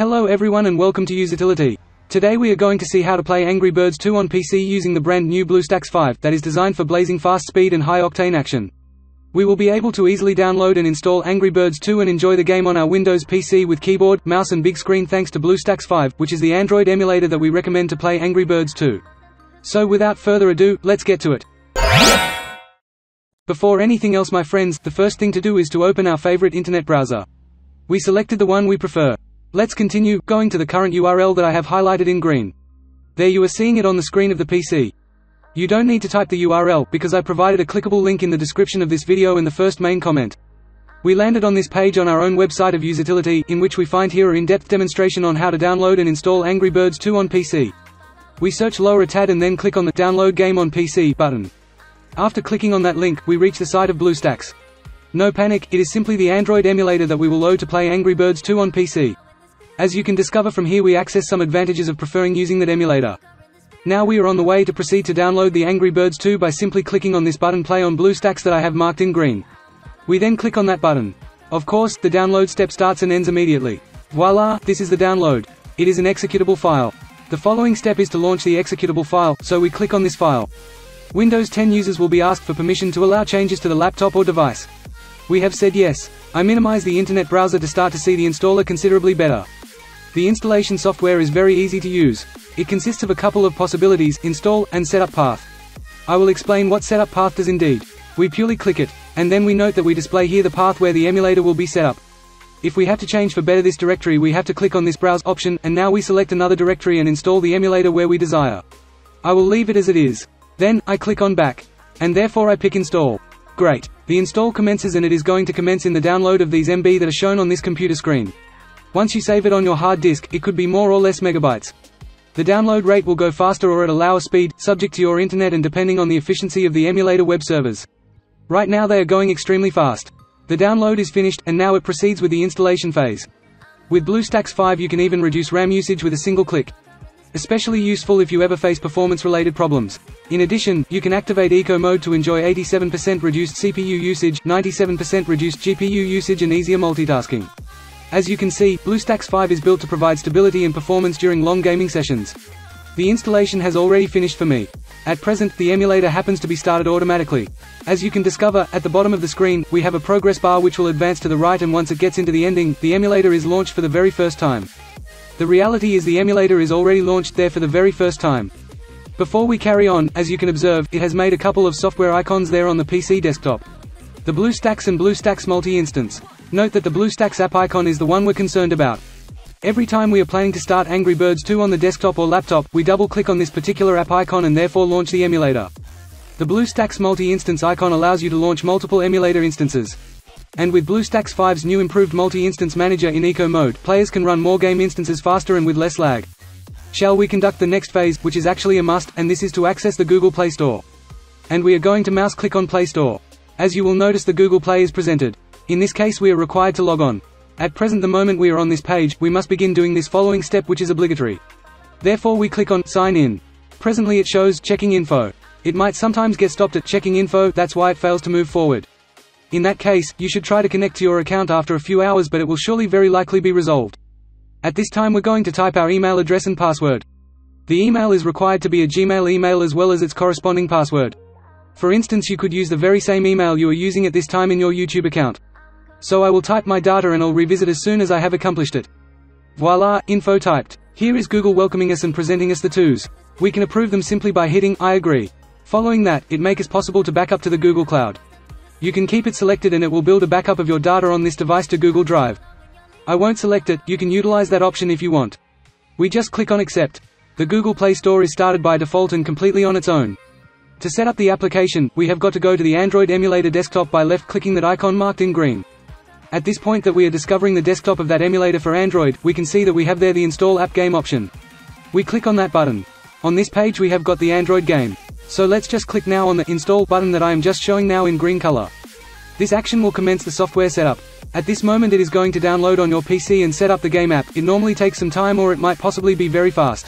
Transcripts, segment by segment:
Hello everyone and welcome to Usitility. Today we are going to see how to play Angry Birds 2 on PC using the brand new BlueStacks 5 that is designed for blazing fast speed and high octane action. We will be able to easily download and install Angry Birds 2 and enjoy the game on our Windows PC with keyboard, mouse and big screen thanks to BlueStacks 5, which is the Android emulator that we recommend to play Angry Birds 2. So without further ado, let's get to it. Before anything else my friends, the first thing to do is to open our favorite internet browser. We selected the one we prefer. Let's continue, going to the current URL that I have highlighted in green. There you are seeing it on the screen of the PC. You don't need to type the URL, because I provided a clickable link in the description of this video in the first main comment. We landed on this page on our own website of Usitility, in which we find here a in-depth demonstration on how to download and install Angry Birds 2 on PC. We search lower tad and then click on the Download Game on PC button. After clicking on that link, we reach the site of BlueStacks. No panic, it is simply the Android emulator that we will load to play Angry Birds 2 on PC. As you can discover from here we access some advantages of preferring using that emulator. Now we are on the way to proceed to download the Angry Birds 2 by simply clicking on this button play on BlueStacks that I have marked in green. We then click on that button. Of course, the download step starts and ends immediately. Voila, this is the download. It is an executable file. The following step is to launch the executable file, so we click on this file. Windows 10 users will be asked for permission to allow changes to the laptop or device. We have said yes. I minimize the internet browser to start to see the installer considerably better. The installation software is very easy to use. It consists of a couple of possibilities, install, and setup path. I will explain what setup path does indeed. We purely click it, and then we note that we display here the path where the emulator will be set up. If we have to change for better this directory we have to click on this browse option, and now we select another directory and install the emulator where we desire. I will leave it as it is. Then, I click on back. And therefore I pick install. Great. The install commences and it is going to commence in the download of these MB that are shown on this computer screen. Once you save it on your hard disk, it could be more or less megabytes. The download rate will go faster or at a lower speed, subject to your internet and depending on the efficiency of the emulator web servers. Right now they are going extremely fast. The download is finished, and now it proceeds with the installation phase. With BlueStacks 5 you can even reduce RAM usage with a single click. Especially useful if you ever face performance-related problems. In addition, you can activate Eco Mode to enjoy 87% reduced CPU usage, 97% reduced GPU usage and easier multitasking. As you can see, BlueStacks 5 is built to provide stability and performance during long gaming sessions. The installation has already finished for me. At present, the emulator happens to be started automatically. As you can discover, at the bottom of the screen, we have a progress bar which will advance to the right and once it gets into the ending, the emulator is launched for the very first time. The reality is the emulator is already launched there for the very first time. Before we carry on, as you can observe, it has made a couple of software icons there on the PC desktop. The BlueStacks and BlueStacks multi-instance. Note that the BlueStacks app icon is the one we're concerned about. Every time we are planning to start Angry Birds 2 on the desktop or laptop, we double-click on this particular app icon and therefore launch the emulator. The BlueStacks multi-instance icon allows you to launch multiple emulator instances. And with BlueStacks 5's new improved multi-instance manager in eco mode, players can run more game instances faster and with less lag. Shall we conduct the next phase, which is actually a must, and this is to access the Google Play Store. And we are going to mouse click on Play Store. As you will notice the Google Play is presented. In this case we are required to log on. At present the moment we are on this page, we must begin doing this following step which is obligatory. Therefore we click on Sign In. Presently it shows Checking Info. It might sometimes get stopped at Checking Info, that's why it fails to move forward. In that case, you should try to connect to your account after a few hours but it will surely very likely be resolved. At this time we're going to type our email address and password. The email is required to be a Gmail email as well as its corresponding password. For instance you could use the very same email you are using at this time in your YouTube account. So I will type my data and I'll revisit as soon as I have accomplished it. Voila, info typed. Here is Google welcoming us and presenting us the twos. We can approve them simply by hitting I agree. Following that, it makes it possible to back up to the Google Cloud. You can keep it selected and it will build a backup of your data on this device to Google Drive. I won't select it, you can utilize that option if you want. We just click on accept. The Google Play Store is started by default and completely on its own. To set up the application, we have got to go to the Android emulator desktop by left-clicking that icon marked in green. At this point that we are discovering the desktop of that emulator for Android, we can see that we have there the Install App Game option. We click on that button. On this page we have got the Android game. So let's just click now on the Install button that I am just showing now in green color. This action will commence the software setup. At this moment it is going to download on your PC and set up the game app, it normally takes some time or it might possibly be very fast.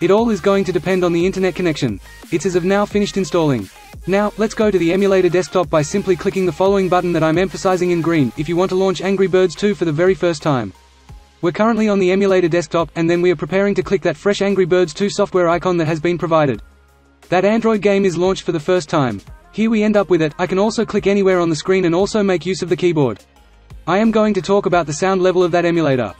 It all is going to depend on the internet connection. It's as of now finished installing. Now, let's go to the emulator desktop by simply clicking the following button that I'm emphasizing in green, if you want to launch Angry Birds 2 for the very first time. We're currently on the emulator desktop, and then we are preparing to click that fresh Angry Birds 2 software icon that has been provided. That Android game is launched for the first time. Here we end up with it, I can also click anywhere on the screen and also make use of the keyboard. I am going to talk about the sound level of that emulator.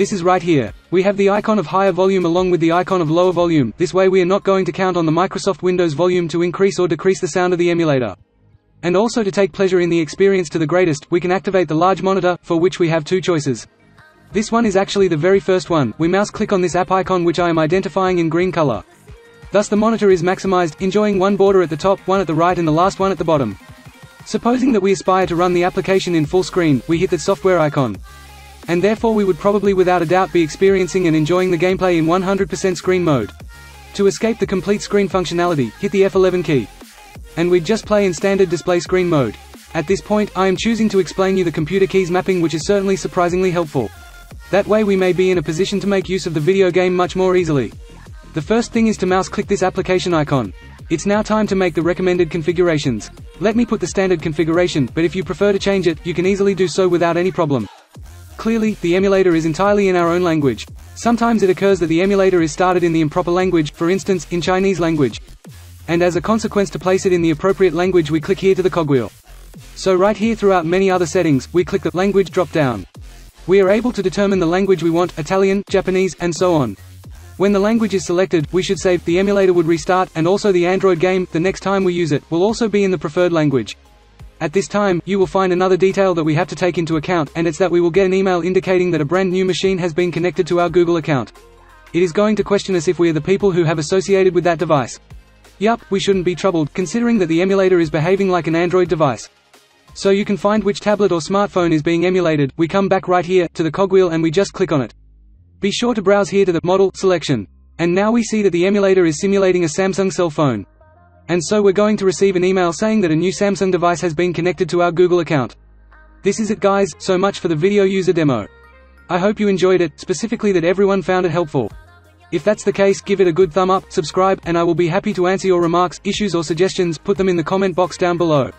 This is right here. We have the icon of higher volume along with the icon of lower volume, this way we are not going to count on the Microsoft Windows volume to increase or decrease the sound of the emulator. And also to take pleasure in the experience to the greatest, we can activate the large monitor, for which we have two choices. This one is actually the very first one, we mouse click on this app icon which I am identifying in green color. Thus the monitor is maximized, enjoying one border at the top, one at the right and the last one at the bottom. Supposing that we aspire to run the application in full screen, we hit that software icon. And therefore we would probably without a doubt be experiencing and enjoying the gameplay in 100% screen mode. To escape the complete screen functionality, hit the F11 key. And we'd just play in standard display screen mode. At this point, I am choosing to explain you the computer keys mapping which is certainly surprisingly helpful. That way we may be in a position to make use of the video game much more easily. The first thing is to mouse click this application icon. It's now time to make the recommended configurations. Let me put the standard configuration, but if you prefer to change it, you can easily do so without any problem. Clearly, the emulator is entirely in our own language. Sometimes it occurs that the emulator is started in the improper language, for instance, in Chinese language. And as a consequence to place it in the appropriate language we click here to the cogwheel. So right here throughout many other settings, we click the Language drop down. We are able to determine the language we want, Italian, Japanese, and so on. When the language is selected, we should save, the emulator would restart, and also the Android game, the next time we use it, will also be in the preferred language. At this time, you will find another detail that we have to take into account, and it's that we will get an email indicating that a brand new machine has been connected to our Google account. It is going to question us if we are the people who have associated with that device. Yup, we shouldn't be troubled, considering that the emulator is behaving like an Android device. So you can find which tablet or smartphone is being emulated, we come back right here, to the cogwheel and we just click on it. Be sure to browse here to the Model selection. And now we see that the emulator is simulating a Samsung cell phone. And so we're going to receive an email saying that a new Samsung device has been connected to our Google account. This is it guys, so much for the video user demo. I hope you enjoyed it, specifically that everyone found it helpful. If that's the case, give it a good thumb up, subscribe, and I will be happy to answer your remarks, issues or suggestions, put them in the comment box down below.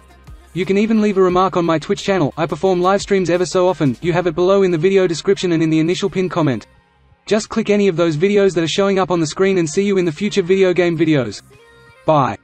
You can even leave a remark on my Twitch channel, I perform live streams ever so often, you have it below in the video description and in the initial pinned comment. Just click any of those videos that are showing up on the screen and see you in the future video game videos. Bye.